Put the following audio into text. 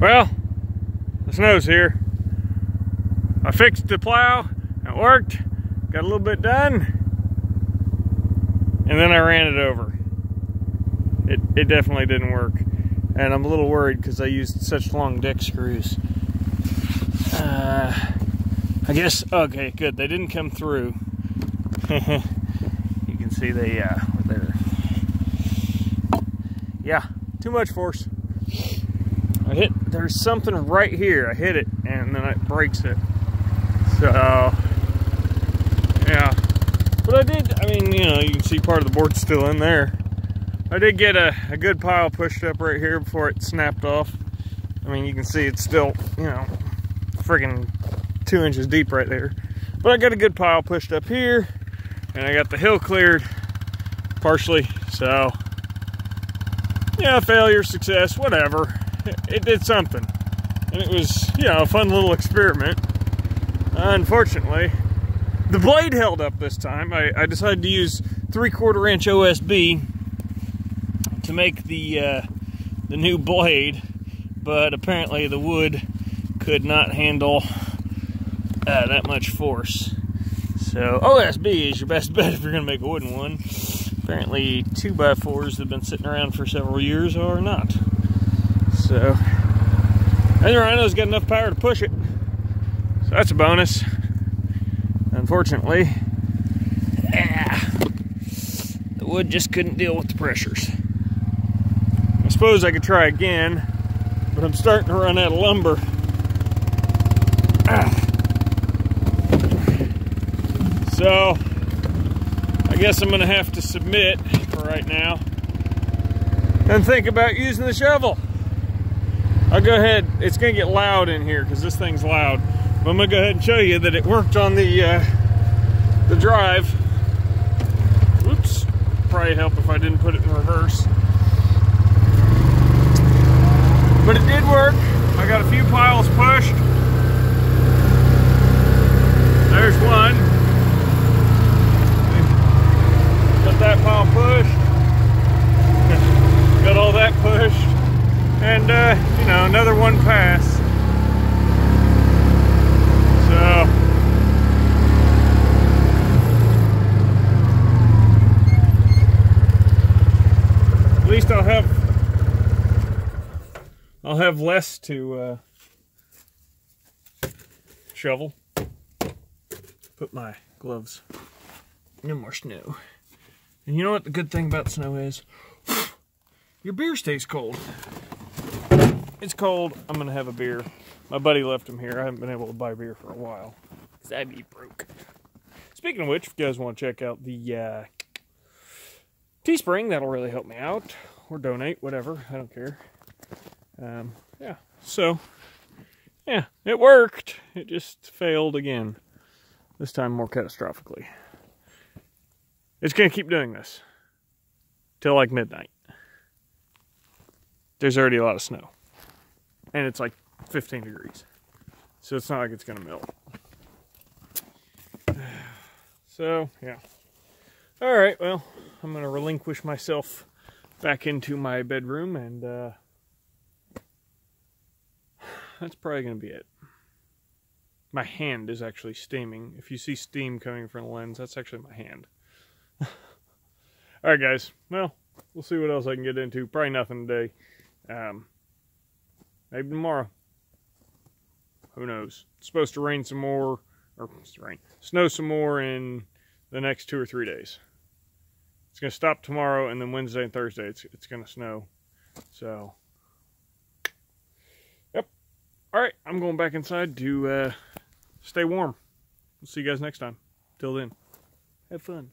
Well, the snow's here. I fixed the plow, it worked, got a little bit done, and then I ran it over. It, it definitely didn't work. And I'm a little worried because I used such long deck screws. Uh, I guess, okay, good. They didn't come through. you can see they uh, were there. Yeah, too much force. There's something right here. I hit it and then it breaks it. So, yeah. But I did, I mean, you know, you can see part of the board still in there. I did get a, a good pile pushed up right here before it snapped off. I mean, you can see it's still, you know, friggin' two inches deep right there. But I got a good pile pushed up here, and I got the hill cleared partially. So, yeah, failure, success, whatever. It, did something. And it was, you know, a fun little experiment. Unfortunately, the blade held up this time. I, I decided to use three quarter inch OSB to make the uh, the new blade, but apparently the wood could not handle uh, that much force. So OSB is your best bet if you're going to make a wooden one. Apparently two by fours that have been sitting around for several years are not. So, and the Rhino's got enough power to push it. So that's a bonus. Unfortunately, yeah, the wood just couldn't deal with the pressures. I suppose I could try again, but I'm starting to run out of lumber. Ah. So, I guess I'm gonna have to submit for right now and think about using the shovel. I'll go ahead, it's gonna get loud in here because this thing's loud. But I'm gonna go ahead and show you that it worked on the uh, the drive. Oops, probably help if I didn't put it in reverse. But it did work. I got a few piles pushed. There's one. Got that pile pushed. got all that pushed. And, uh, you know, another one pass. So. At least I'll have I'll have less to uh, shovel. Put my gloves. No more snow. And you know what the good thing about snow is? Your beer stays cold. It's cold. I'm going to have a beer. My buddy left them here. I haven't been able to buy beer for a while. Because I'd be broke. Speaking of which, if you guys want to check out the uh, Teespring, that'll really help me out. Or donate, whatever. I don't care. Um, yeah, so, yeah, it worked. It just failed again. This time more catastrophically. It's going to keep doing this. Till like midnight. There's already a lot of snow. And it's like 15 degrees. So it's not like it's to melt. So, yeah. All right, well, I'm to relinquish myself back into my bedroom and, uh, that's probably to be it. My hand is actually steaming. If you see steam coming from the lens, that's actually my hand. All right, guys. Well, we'll see what else I can get into. Probably nothing today. Um, maybe tomorrow. Who knows? It's supposed to rain some more, or rain, snow some more in the next two or three days. It's going to stop tomorrow, and then Wednesday and Thursday it's, it's going to snow. So, yep. All right, I'm going back inside to uh, stay warm. We'll see you guys next time. Till then, have fun.